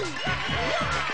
やった!